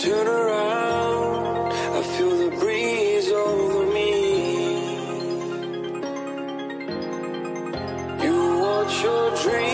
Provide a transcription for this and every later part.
turn around, I feel the breeze over me. You want your dream.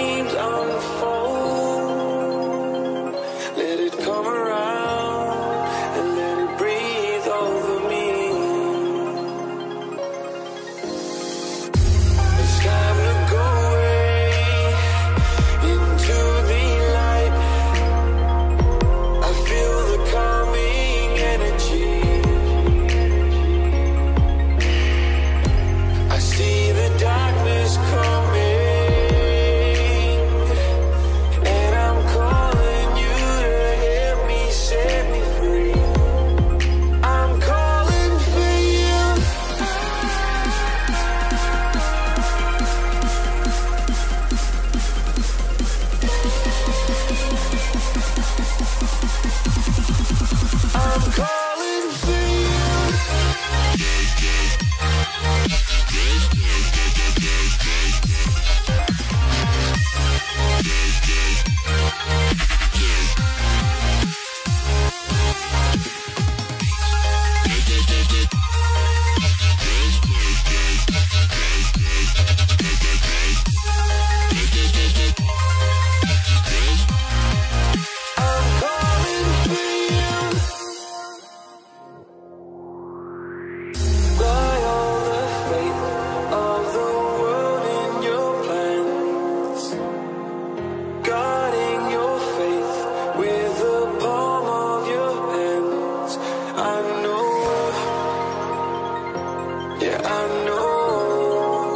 Yeah, I know.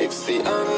It's the unknown.